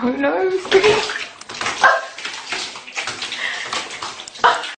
Who knows?